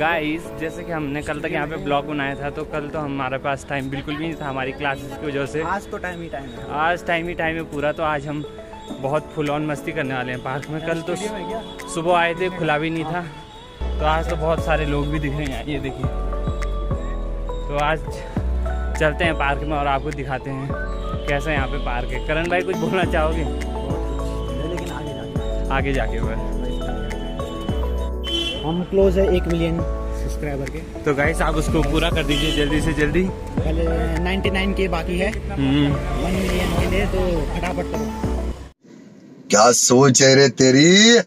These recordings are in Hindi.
गाइस जैसे कि हमने कल तक यहाँ पे ब्लॉग बनाया था तो कल तो हमारे पास टाइम बिल्कुल भी नहीं था हमारी क्लासेस की वजह से। आज तो टाइम ही टाइम है। आज टाइम ही टाइम है पूरा तो आज हम बहुत फुल ऑन मस्ती करने वाले हैं पार्क में। कल तो सुबह आए थे खुला भी नहीं था। तो आज तो बहुत सारे लोग भी दिख रहे हैं ये देखिए। तो आज चलते हैं पार्क में और आपको दिखाते हैं कैसा यहाँ पे पार्क है। करण भाई कुछ बोलना चाहोगे? लेकिन आगे जाके। आगे जाके हम क्लोज है एक मिलियन सब्सक्राइबर के। तो गाइस आप उसको पूरा कर दीजिए जल्दी से जल्दी। पहले 99 के बाकी है। हम्म, 1 मिलियन के लिए तो फटाफट करो। क्या सोच है रे तेरी?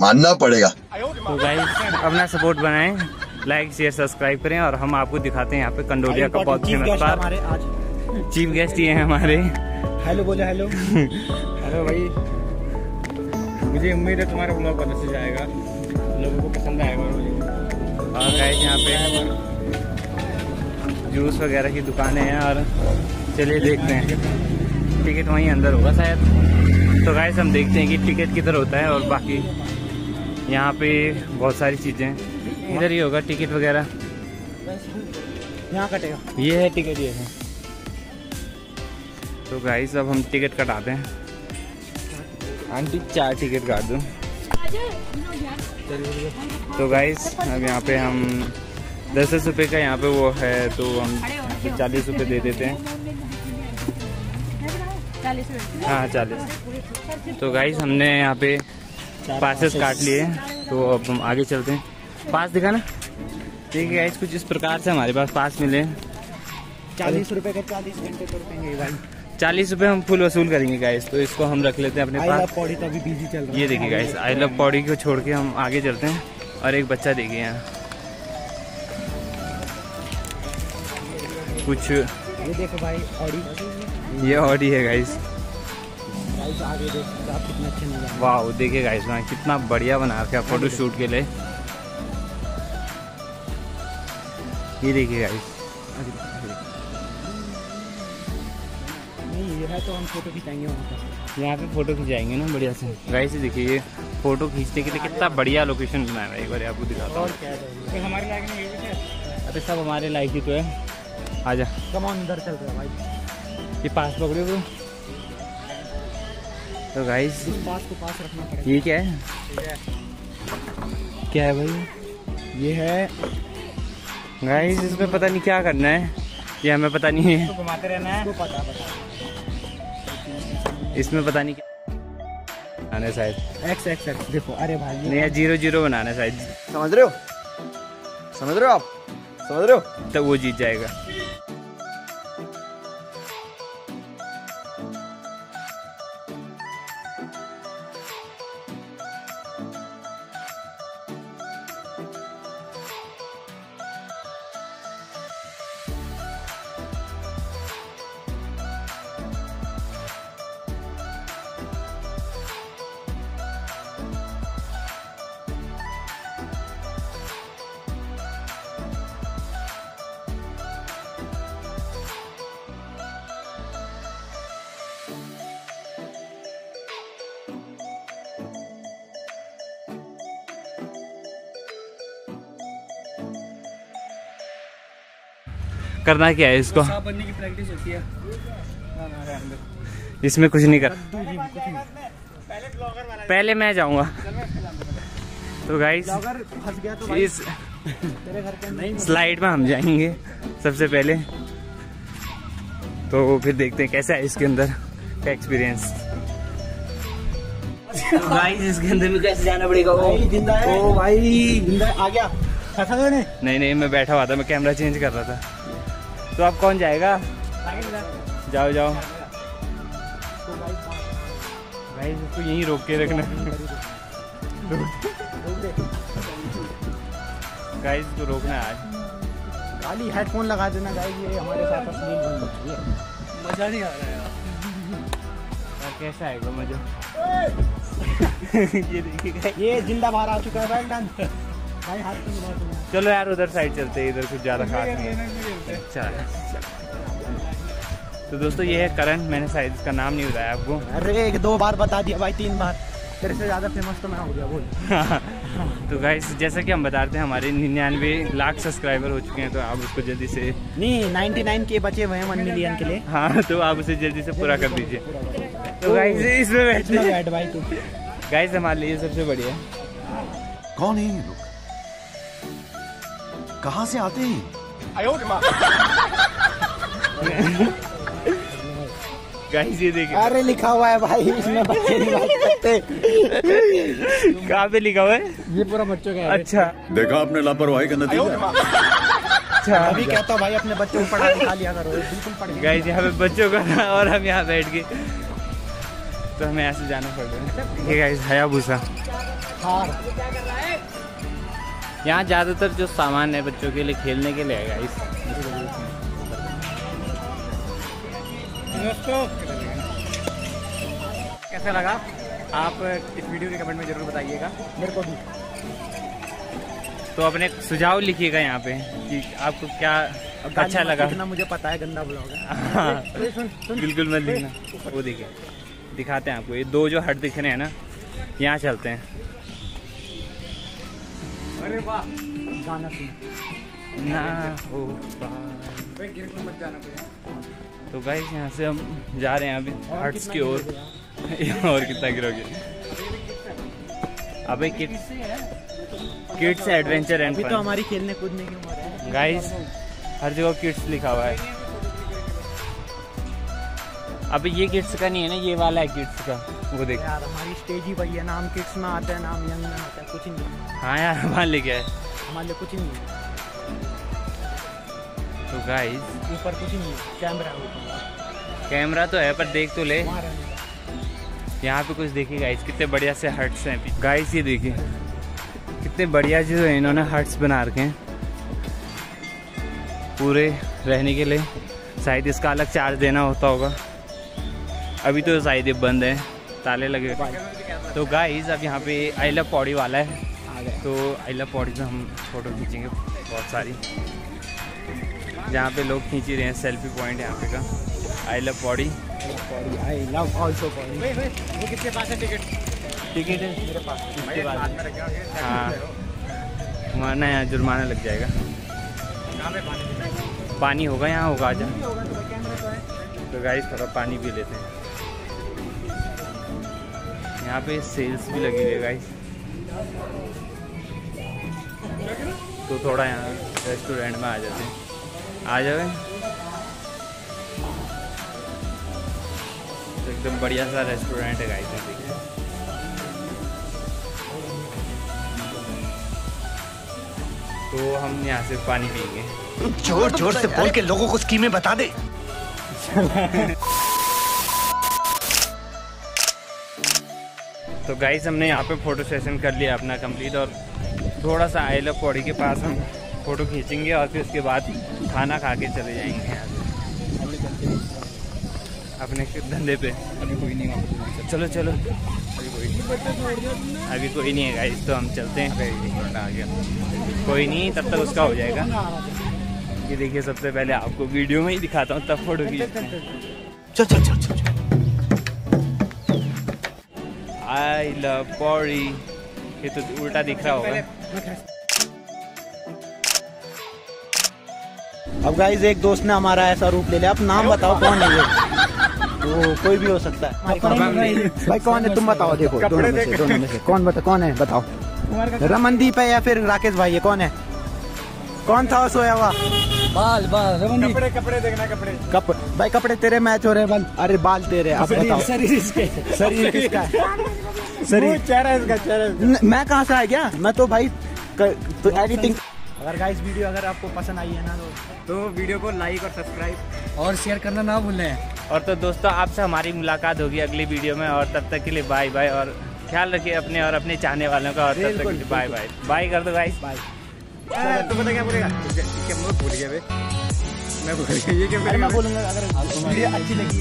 मानना पड़ेगा। तो गाइस अपना सपोर्ट बनाएँ लाइक शेयर सब्सक्राइब करें और हम आपको दिखाते हैं यहाँ पे कंडोलिया का बहुत चीफ फ़ेमस गेस्ट पार्क हमारे आज। चीफ गेस्ट ये हैं हमारे। हेलो बोले हेलो हेलो भाई। मुझे उम्मीद है तुम्हारा ब्लॉग बहुत अच्छा जाएगा लोगों को पसंद आएगा और गाइस यहाँ पे जूस वगैरह की दुकानें हैं और चलिए देखते हैं। टिकट वहीं अंदर होगा शायद। तो गाइस हम देखते हैं कि टिकट किधर होता है और बाकी यहाँ पे बहुत सारी चीज़ें हैं। इधर ही होगा टिकट वगैरह। यहाँ कटेगा। ये है टिकट ये है। तो गाइस अब हम टिकट कटाते हैं। आंटी चार टिकट काट दो। तो गाइस अब यहाँ पे हम दस दस रुपये का यहाँ पे वो है तो हम चालीस रुपये दे देते हैं। हाँ चालीस। तो गाइस हमने यहाँ पे पासेस काट लिए तो अब हम आगे चलते हैं। पास दिखाना। ठीक है गाइस कुछ इस प्रकार से हमारे पास पास मिले चालीस रुपए का चालीस घंटे तो रुकेंगे भाई। चालीस रुपये हम फुल वसूल करेंगे गाइस तो इसको हम रख लेते हैं अपने पास। पौड़ी तो अभी बिज़ी चल रहा ये देखिए गाइस आई लव पौड़ी को छोड़ के हम आगे चलते हैं और एक बच्चा देखिए यहाँ। कुछ ये देखो भाई ऑडी ये ऑडी है गाइस वाह देखिए गाइस वहाँ कितना बढ़िया बना रखा है फ़ोटो शूट के लिए। ये देखिए गाइस तो हम फ़ोटो खिंचाएँगे वहाँ पर। यहाँ पे फ़ोटो खिंचाएँगे ना बढ़िया से। गाइस देखिए ये फ़ोटो खींचने के लिए कितना बढ़िया लोकेशन बनाया है। एक बार आपको दिखाता हूँ। और क्या हमारे लायक नहीं है अरे सब हमारे लायक ही तो है। आजा। कम ऑन अंदर चल रहा भाई। ये पास पकड़ो ब्रो। तो गाइस पास को पास रखना पड़ेगा। ये क्या है? क्या है भाई? ये है। गाइस इसमें पता नहीं क्या करना है। ये हमें पता नहीं है। घुमाते रहना है। पता पता इसमें पता नहीं क्या बनाना शायद एक्स एक्स एक्स देखो अरे भाई नया नहीं ज़ीरो ज़ीरो बनाना है शायद समझ रहे हो? समझ रहे हो आप? समझ रहे हो? तब वो जीत जाएगा। करना क्या है इसको? बनने की प्रैक्टिस होती है। इसमें कुछ नहीं कर पहले मैं जाऊँगा। तो गाइस अगर फंस गया तो इस तेरे घर के नहीं स्लाइड में हम जाएँगे सबसे पहले। तो फिर देखते हैं कैसा है इसके अंदर का एक्सपीरियंस गाइस इसके अंदर में कैसे जाना पड़ेगा भाई ज़िंदा है। ओ भाई। ज़िंदा आ गया। नहीं नहीं मैं बैठा हुआ था मैं कैमरा चेंज कर रहा था। तो आप कौन जाएगा? जाओ जाओ। भाई इसको यहीं रोक के रखना। गाइस को रोकना है आज। खाली हेडफोन लगा देना गाइस ये हमारे साथ अश्लील बन रही है मज़ा नहीं आ रहा है और कैसा आएगा मज़ा? ये देखिए ये ज़िंदा बाहर आ चुका है चलो यार उधर साइड चलते हैं इधर कुछ ज़्यादा खास नहीं है। चल तो दोस्तों ये है करण मैंने शायद इसका नाम नहीं बताया आपको। अरे एक दो बार बता दिया भाई तीन बार। तेरे से ज़्यादा फ़ेमस तो मैं हो गया बोल। तो गाइस जैसा कि हम बताते हैं हमारे निन्यानवे लाख सब्सक्राइबर हो चुके हैं तो आप उसको जल्दी से नहीं 99 के बचे हुए हैं वन मिलियन के लिए। हाँ तो आप उसे जल्दी से पूरा कर दीजिए। तो गाइस इसमें बैठ भाई तू। गाइस हमारे लिए सबसे बढ़िया कौन है ये लोग? कहाँ से आते हैं? गाइस ये देखिए। अरे लिखा हुआ है भाई। इसमें बच्चे नहीं बात करते कहाँ पे लिखा हुआ है? ये पूरा बच्चों का अच्छा। देखा आपने लापरवाही का नतीजा? अच्छा। अभी कहता हूँ भाई अपने बच्चों को पढ़ा लिखा लिया करो। बिल्कुल पढ़ गाइस यहाँ पे बच्चों का और हम यहाँ बैठ के तो हमें ऐसे जाना पड़ रहा है। ये गाइस हयाबूसा। हार यहाँ ज़्यादातर जो सामान है बच्चों के लिए खेलने के लिए है इस, दोस्तों कैसा लगा? आप इस वीडियो के कमेंट में ज़रूर बताइएगा। मेरे को भी। तो अपने सुझाव लिखिएगा यहाँ पे कि आपको क्या अच्छा लगा। कितना मुझे पता है गंदा ब्लॉग है। हाँ। सुन सुन। बिल्कुल मत लिखना। वो देखिए दिखाते हैं आपको। ये दो जो हट दिख रहे हैं ना यहाँ चलते हैं। अरे वाह। गाना सुन। ना हो मत जाना तो गाइस यहाँ से हम जा रहे हैं अभी हट्स की ओर। और कितना गिरोगे? अबे किड्स किड्स एडवेंचर एंड अभी तो हमारी खेलने कूदने की उम्र है। गाइस हर जगह किड्स लिखा हुआ है। अबे ये किड्स का नहीं है ना ये वाला है किड्स का। वो देख। यार हमारी स्टेज ही वही है नाम किड्स में आता है नाम यंग में आता है कुछ नहीं। हाँ यार मान ले गया है? हमारे लिए कुछ नहीं है। तो गाइस ऊपर कुछ नहीं है कैमरा कैमरा तो है पर देख तो ले। यहाँ पे कुछ देखिए गाइस कितने बढ़िया से हट्स हैं गाइस ये देखिए कितने बढ़िया जो है इन्होंने हट्स बना रखे हैं। पूरे रहने के लिए। शायद इसका अलग चार्ज देना होता होगा। अभी तो शायद ये बंद है। ताले लगे हुए तो गाइज़ अब यहाँ पे आई लव पौड़ी वाला है। तो आई लव पौड़ी से हम फ़ोटो खींचेंगे बहुत सारी। जहाँ पे लोग खींच ही रहे हैं सेल्फी पॉइंट यहाँ पे का। I love Pauri I love also Pauri वो किसके पास है टिकट टिकट है। मेरे पास। इसके बाद। हाथ में रख गया हाँ। वरना यहाँ जुर्माना लग जाएगा। पानी होगा यहाँ होगा आजा। तो कैमरा तो तो गाइस थोड़ा पानी पी लेते हैं। यहाँ पे सेल्स भी लगी हुई है गाइस तो थोड़ा यहाँ रेस्टोरेंट में आ जाते हैं। आ जाओ तो एकदम बढ़िया सा रेस्टोरेंट है गाइस यहाँ देखिए तो हम यहाँ से पानी पियेंगे। ज़ोर ज़ोर से बोल के लोगों को स्कीमें बता दे। तो गाइस हमने यहाँ पे फ़ोटो सेशन कर लिया अपना कंप्लीट और थोड़ा सा आई लव पौड़ी के पास हम फ़ोटो खींचेंगे और फिर उसके बाद खाना खा के चले जाएँगे यहाँ से। अपने धंधे पे। अभी कोई नहीं वहाँ चलो चलो। अभी कोई नहीं। अभी कोई नहीं है गाइस तो हम चलते हैं। आ गया। कोई नहीं तब तक उसका हो जाएगा। ये देखिए सबसे पहले आपको वीडियो में ही दिखाता हूँ तब फ़ोटो खींचते हैं। चल चल चल चल। आई लव पौड़ी ये तो उल्टा दिख रहा होगा। अब गाइस एक दोस्त ने हमारा ऐसा रूप ले लिया। अब नाम बताओ कौन है ये? तो कोई भी हो सकता है। भाई कौन है? तुम बताओ देखो दोनों में से दोनों में से। कौन बता कौन है? बताओ। रमनदीप है या फिर राकेश भाई है कौन है? कौन था सोया हुआ? बाल बाल रमनदीप कपड़े कपड़े देखना कपड़े। कप भाई कपड़े तेरे मैच हो रहे हैं बाल अरे बाल तेरे अब बताओ। शरीर इसके। शरीर किसका शरीर। चेहरा इसका चेहरा मैं कहाँ से आ गया मैं तो भाई तो एडिटिंग अगर गाइस वीडियो अगर आपको पसंद आई है ना तो तो वीडियो को लाइक और सब्सक्राइब और शेयर करना ना भूलें। और तो दोस्तों आपसे हमारी मुलाकात होगी अगली वीडियो में और तब तक के लिए बाय बाय और ख्याल रखिए अपने और अपने चाहने वालों का और तब तक के लिए बाय बाय बाय कर दो गाइस बाय तो पता क्या बोलेगा? क्या मैं भूल गया मैं भूल गया ये क्या बोलेगा? बोलूँगा अगर वीडियो अच्छी लगी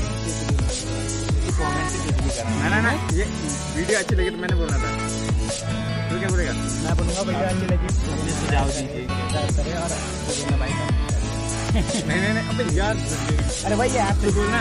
है ना ना ना ये वीडियो अच्छी लगी तो मैंने बोलना था। तो क्या बोलेगा? मैं बोलूँगा वीडियो अच्छी लगी सुझाव दीजिए। नहीं नहीं नहीं अबे यार अरे भाई ऐप बोलना।